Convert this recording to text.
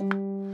Mm-hmm.